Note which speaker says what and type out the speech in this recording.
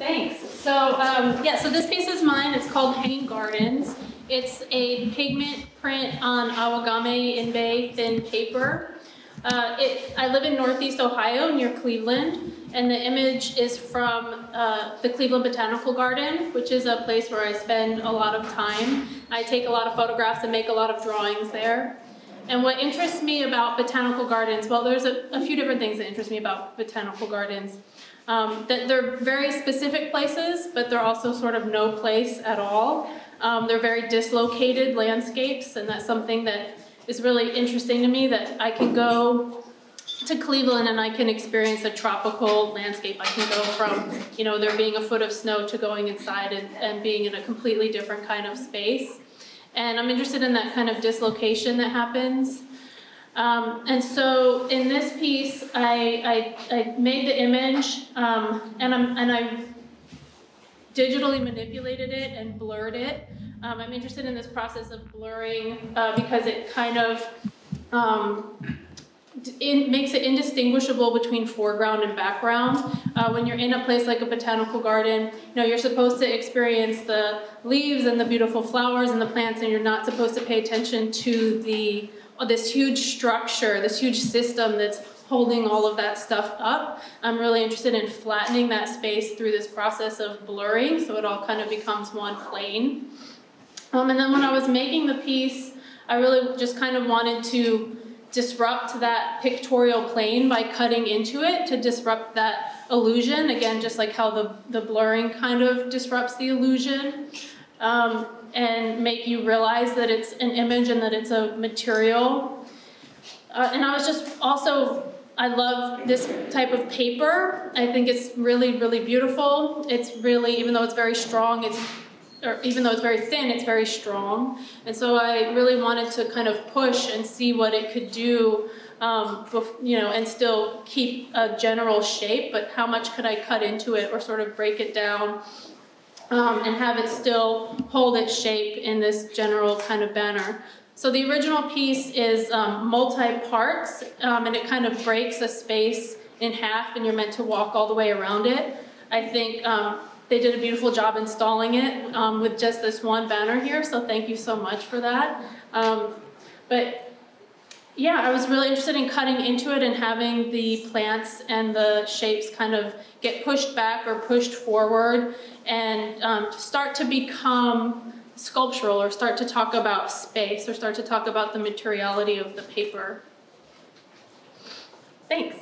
Speaker 1: Thanks. So, um, yeah, so this piece is mine. It's called Hanging Gardens. It's a pigment print on Awagami Inbe thin paper. Uh, it, I live in Northeast Ohio near Cleveland, and the image is from uh, the Cleveland Botanical Garden, which is a place where I spend a lot of time. I take a lot of photographs and make a lot of drawings there. And what interests me about botanical gardens, well, there's a, a few different things that interest me about botanical gardens. Um, that they're very specific places, but they're also sort of no place at all. Um, they're very dislocated landscapes, and that's something that is really interesting to me that I can go to Cleveland and I can experience a tropical landscape. I can go from, you know, there being a foot of snow to going inside and, and being in a completely different kind of space. And I'm interested in that kind of dislocation that happens. Um, and so in this piece, I, I, I made the image um, and, I'm, and I digitally manipulated it and blurred it. Um, I'm interested in this process of blurring uh, because it kind of it makes it indistinguishable between foreground and background. Uh, when you're in a place like a botanical garden, you know, you're supposed to experience the leaves and the beautiful flowers and the plants, and you're not supposed to pay attention to the oh, this huge structure, this huge system that's holding all of that stuff up. I'm really interested in flattening that space through this process of blurring so it all kind of becomes one plane. Um, and then when I was making the piece, I really just kind of wanted to disrupt that pictorial plane by cutting into it to disrupt that illusion. Again, just like how the, the blurring kind of disrupts the illusion. Um, and make you realize that it's an image and that it's a material. Uh, and I was just also, I love this type of paper. I think it's really, really beautiful. It's really, even though it's very strong, it's or even though it's very thin, it's very strong. And so I really wanted to kind of push and see what it could do, um, you know, and still keep a general shape, but how much could I cut into it or sort of break it down um, and have it still hold its shape in this general kind of banner. So the original piece is um, multi-parts, um, and it kind of breaks a space in half, and you're meant to walk all the way around it. I think um, they did a beautiful job installing it um, with just this one banner here, so thank you so much for that. Um, but yeah, I was really interested in cutting into it and having the plants and the shapes kind of get pushed back or pushed forward and um, start to become sculptural or start to talk about space or start to talk about the materiality of the paper. Thanks.